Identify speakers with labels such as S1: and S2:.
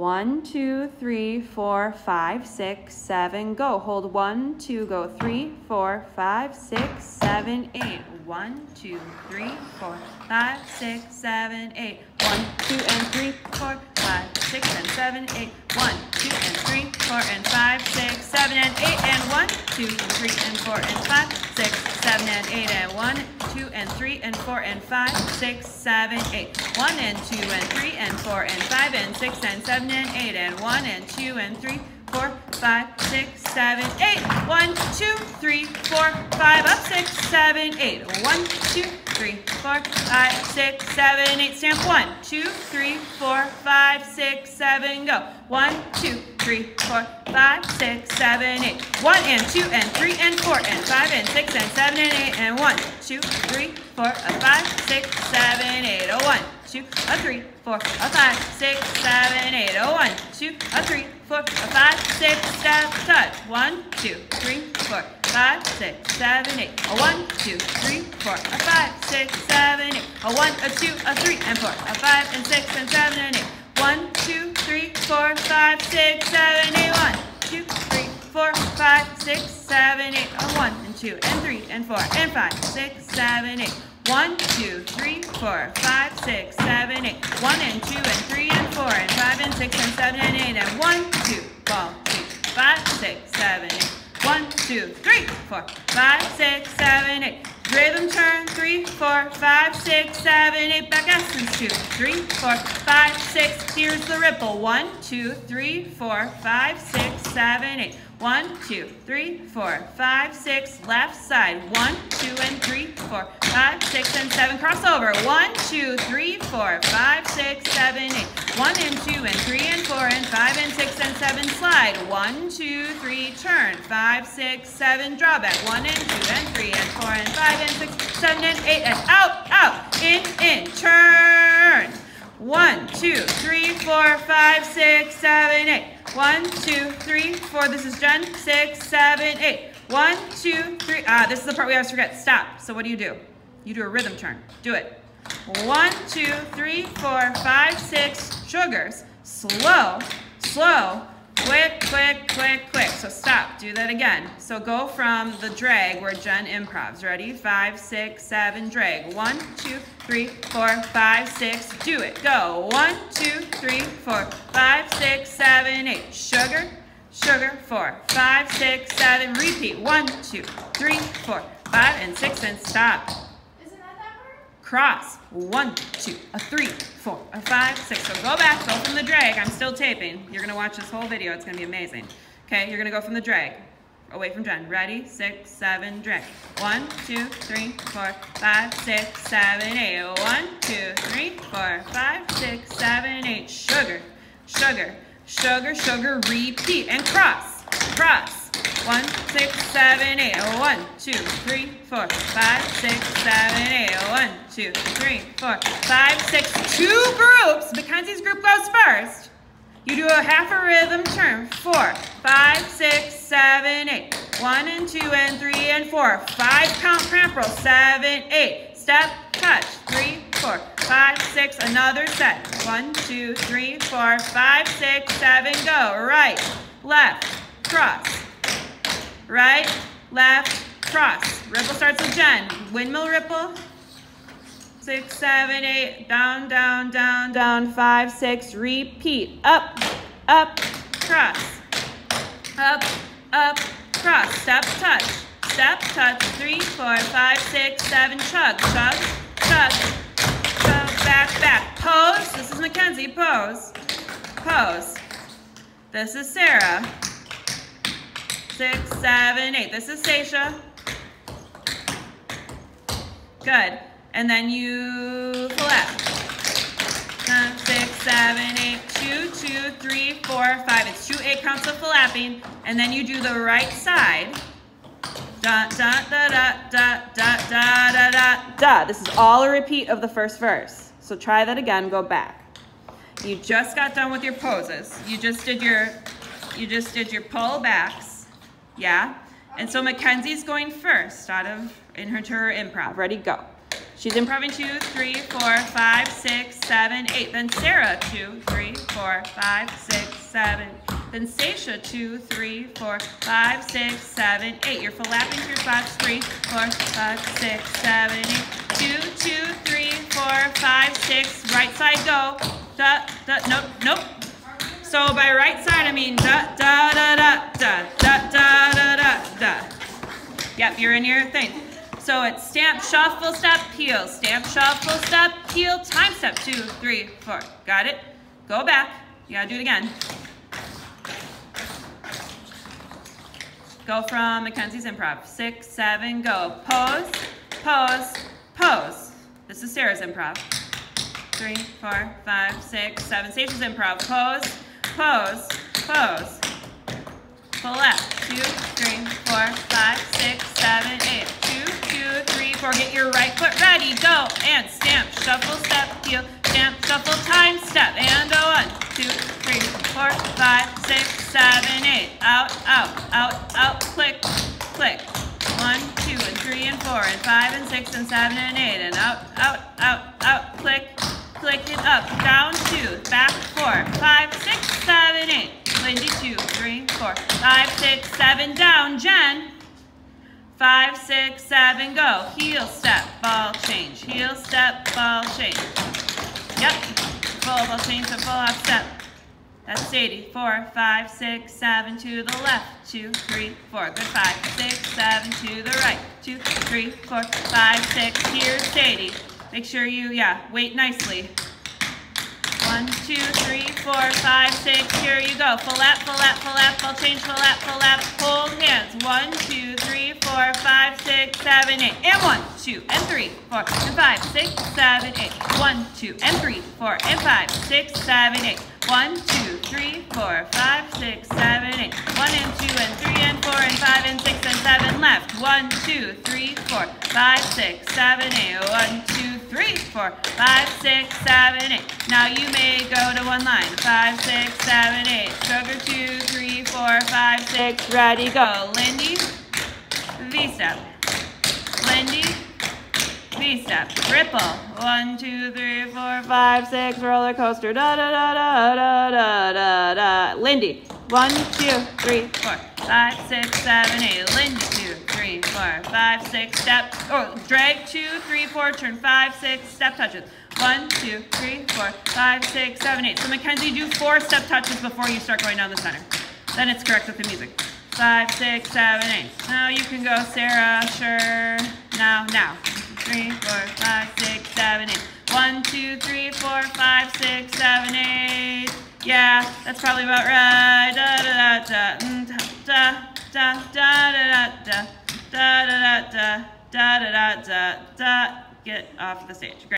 S1: One, two, three, four, five, six, seven, go. Hold one, two, go. Three, four, five, six, seven, eight. One, two, three, four, five, six, seven, eight. One, two, and three, four, five, six, and seven, eight. One, two, and three, four, and five, six, seven, and eight. And one, two, and three, and four, and five, six, seven, and eight. And one, two, and three, and four, and five, six, seven, eight. One, and two, and three, and four, and five, and six, and seven, and eight. And one, and two, and three, four, five, six, seven, eight. One, two, three, four, five, up, six, seven, eight. One, two, three, four, five, six, seven, eight. Stamp one, two, three, four, five, six, seven, go. One, two, three, four, five, six, seven, eight. One and two and three and four and five and six and seven and eight and one, two, three, four, a five, six, seven, eight. A one, two, a three, four, a five, six, seven, eight. A one, two, a three, four, a five, six, step, touch. One, two, three, four, five, six, seven, eight. A one, two, three, four, a five, six, seven, eight. A one, a two, a three, and four, a five, and six, and seven, and eight. One, two, three, four, five, six, seven, eight. One, two, three, four, five, six, seven, eight. A one, and two, and three, and four, and five, six, seven, eight. One, two, three, four, five, six, seven, eight. One and two and three and four and five and six and seven and eight and one, two, five, six, seven, eight. One, two, three, four, five, six, seven, eight. Rhythm turn, three, four, five, six, seven, eight. Back essence, two, three, four, five, six. Here's the ripple. One, two, three, four, five, six, seven, eight. One, two, three, four, five, six. Left side. One, two, and three, four, five, six, and seven. Crossover. One, two, three, four, five, six, seven, eight. One and two and three and four and five and six and seven. Slide. One, two, three, turn. Five, six, seven. Drawback. One and two and three and four and five and six, seven and eight and out, out, in, in. Turn. One, two, three, four, five, six, seven, eight. One, two, three, four. This is Jen. Six, seven, eight. One, two, three. Ah, this is the part we always forget. Stop. So what do you do? You do a rhythm turn. Do it. One, two, three, four, five, six. Sugars. Slow, slow, quick, quick, quick, quick. So stop. Do that again. So go from the drag where Jen improvs. Ready? Five, six, seven, drag. One, two, three, four, five, six. Do it. Go. One, two, three, four, five, six, seven, eight. Sugar, sugar, four, five, six, seven. Repeat. One, two, three, four, five, and six, and stop.
S2: Isn't that that part?
S1: Cross. One, two, a three, four, a five, six. So go back, go from the drag. I'm still taping. You're gonna watch this whole video. It's gonna be amazing. Okay, you're gonna go from the drag. Away from Jen. Ready? Six, seven, drag. One, two, three, four, five, six, seven, eight. One, two, three, four, five, six, seven, eight. Sugar, sugar, sugar, sugar. Repeat and cross, cross. One, six, seven, eight. Oh, one, two, three, four, five, six, seven, eight. Oh, one, two, three, four, five, six. Two groups. Mackenzie's group goes first. You do a half a rhythm turn. Four, five, six, seven, eight. One and two and three and four. Five count cramp roll. Seven, eight. Step, touch. Three, four, five, six. Another set. One, two, three, four, five, six, seven. Go. Right, left, cross. Right, left, cross. Ripple starts with Jen. Windmill ripple. Six, seven, eight, down, down, down, down, five, six, repeat. Up, up, cross. Up, up, cross. Step, touch. Step, touch. Three, four, five, six, seven, chug. Chug, chug. Go back, back. Pose. This is Mackenzie. Pose. Pose. This is Sarah. Six, seven, eight. This is Seisha. Good. And then you flip. Nine, six, seven, eight, two, two, three, four, five. It's two eight counts of flapping. And then you do the right side. Da, da, da, da, da, da, da, da, da, da. This is all a repeat of the first verse. So try that again, go back. You just got done with your poses. You just did your, you just did your pull backs. Yeah? And so Mackenzie's going first out of, in her, to her improv. Ready, go. She's improving two, three, four, five, six, seven, eight. Then Sarah, two, three, four, five, six, seven. Then Sasha, two, three, four, five, six, seven, eight. You're flapping through spots, three, four, five, six, seven, eight. Two, two, three, four, five, six. Right side, go. Da, da, nope, nope. So by right side, I mean da, da, da, da, da, da, da, Yep, you're in your thing. So it's stamp, shuffle, step, peel. Stamp, shuffle, step, peel. Time step. Two, three, four. Got it? Go back. You gotta do it again. Go from Mackenzie's improv. Six, seven, go. Pose, pose, pose. This is Sarah's improv. Three, four, five, six, seven. Stacia's improv. Pose, pose, pose. Pull left. Two, three, four, five, six, seven, eight. Two, two, three, four. Get your right foot ready. Go. And stamp, shuffle, step, heel, stamp, shuffle, time, step. And a one, two, three, four, five, six, seven, eight. Out, out, out, out, click, click. One, two, and three, and four, and five, and six, and seven, and eight. And out, out, out, out, click, click it up, down two, back four, five, six, seven, eight. Lindy, two, three, four, five, six, seven, down, Jen. Five, six, seven, go. Heel step, ball change. Heel step, ball change. Yep. Full ball change to full hop step. That's Sadie. Four, five, six, seven to the left. Two, three, four. Good. Five, six, seven to the right. Two, three, four, five, six. Here's Sadie. Make sure you, yeah, wait nicely. One, two, three, four, five, six. Here you go. Full lap, full lap, full lap, full change, full lap, full lap. Hold hands. One, two, three, four, five, six, seven, eight. And one, two, and three, four, and five, six, seven, eight. One, two, and three, four, and five, six, seven, eight. One, two, three, four, five, six, seven, eight. One and two and three and four and five and six and seven left. One, two, three, four, five, six, seven, eight. One, four, five, six, seven, eight. Now you may go to one line. Five, six, seven, eight. Sugar, two, three, four, five, six. Ready, go. Lindy, V-step. Lindy, V-step. Ripple. One, two, three, four, five, six. Roller coaster. Da da da da da da da da. Lindy. One, two, three, four, five, six, seven, eight. Lindy. Five, six. Step. Oh, drag. Two, three, four. Turn. Five, six. Step touches. One, two, three, four, five, six, seven, eight. So Mackenzie, do four step touches before you start going down the center. Then it's correct with the music. Five, six, seven, eight. Now you can go, Sarah. Sure. Now, now three, four, five, six, seven, eight. One, two, three, four, five, six, seven, eight. Yeah, that's probably about right. Da Da da da mm, da da da da da da da da da da da da da da, get off the stage. Great.